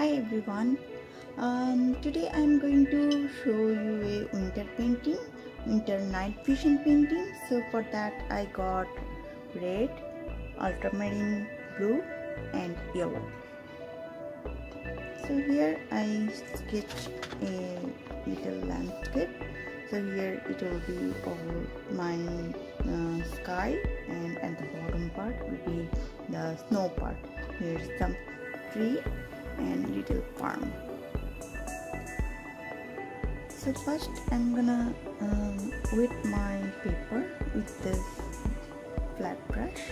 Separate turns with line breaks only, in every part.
Hi everyone. Um, today I'm going to show you a winter painting, winter night vision painting. So for that I got red, ultramarine blue and yellow. So here I sketch a little landscape. So here it will be all my uh, sky and at the bottom part will be the snow part. Here's some tree and little farm. So first I'm gonna um, wet my paper with this flat brush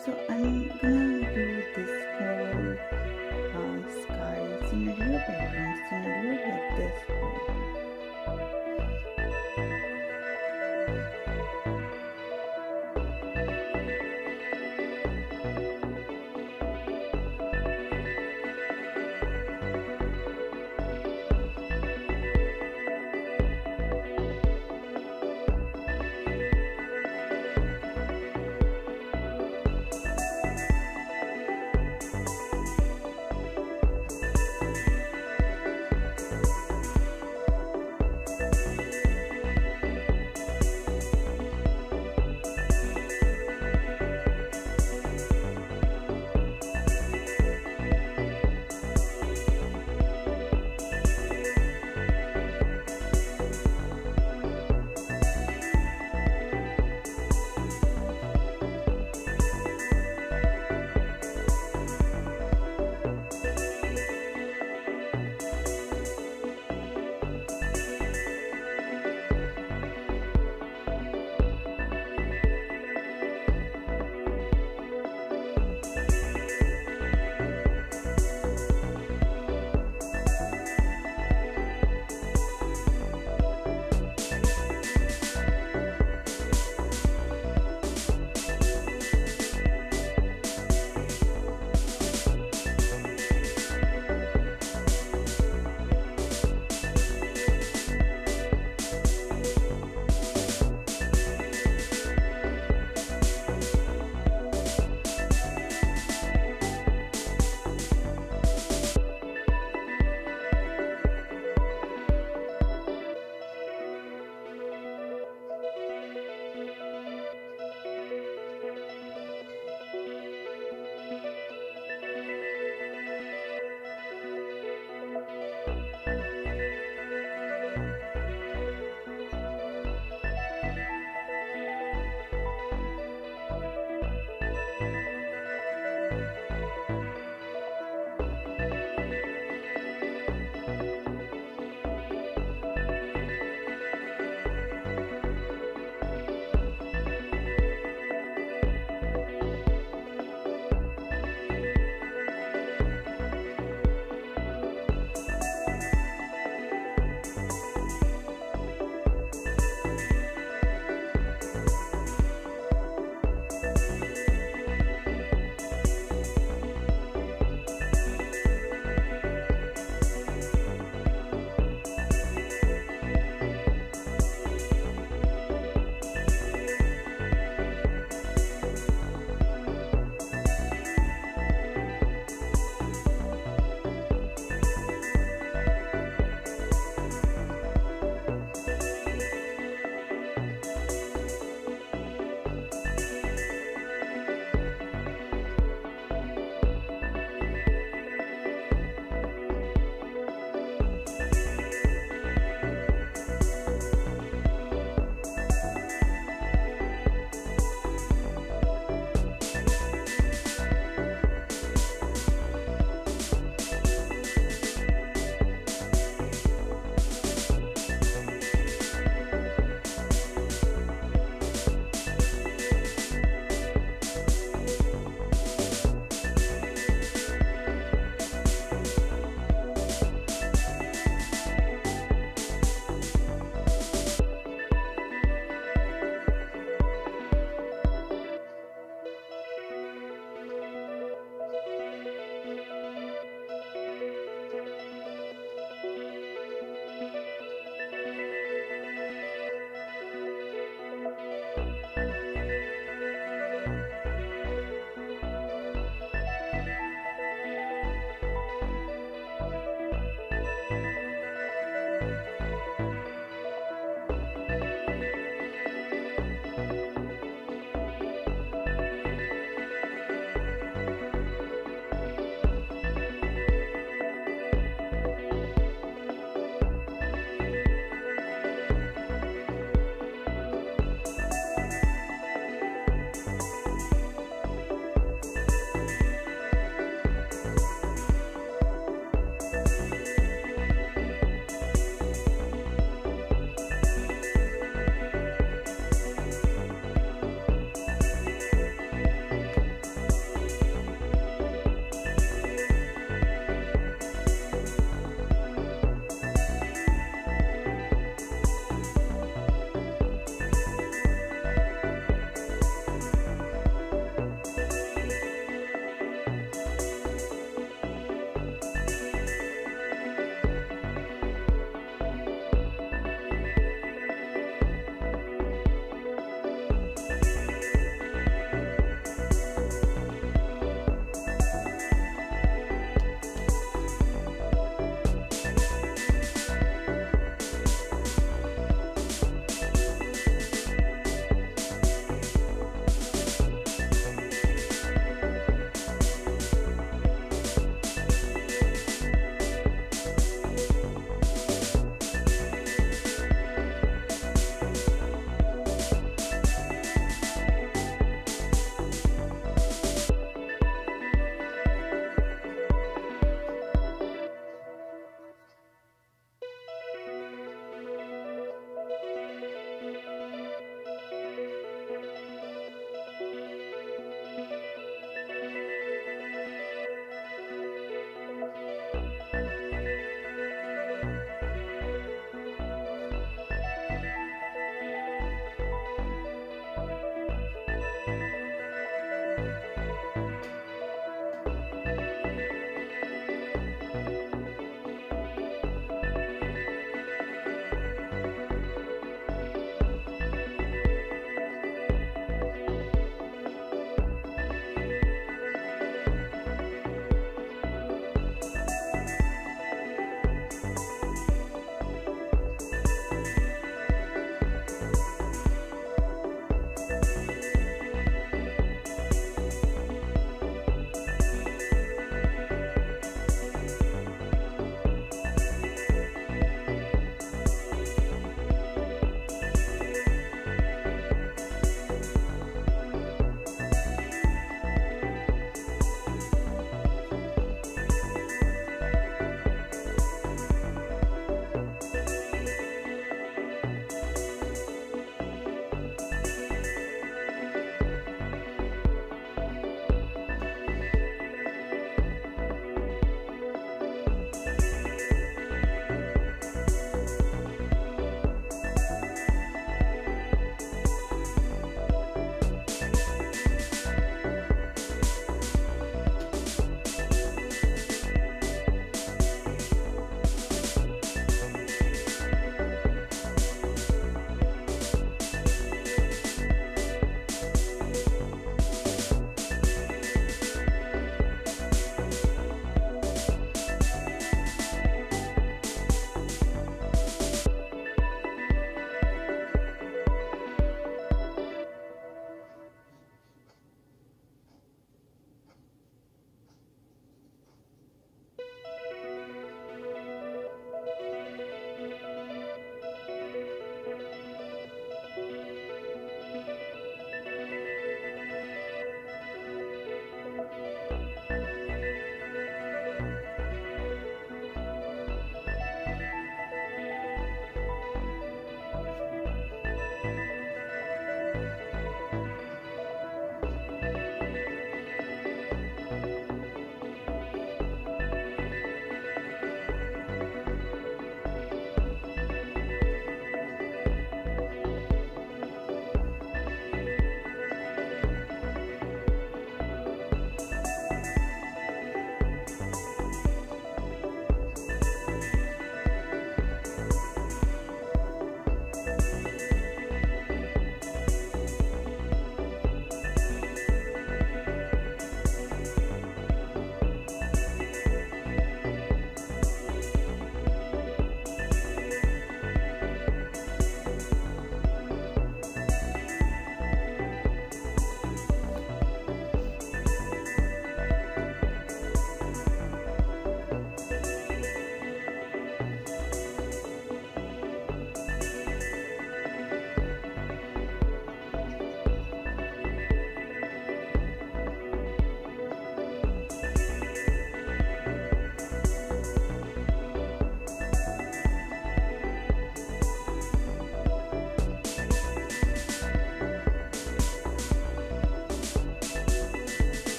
So I'm gonna do this whole uh, sky scenario, background scenario like this.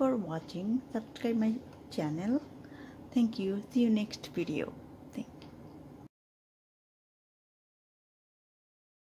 For watching. Subscribe my channel. Thank you. See you next video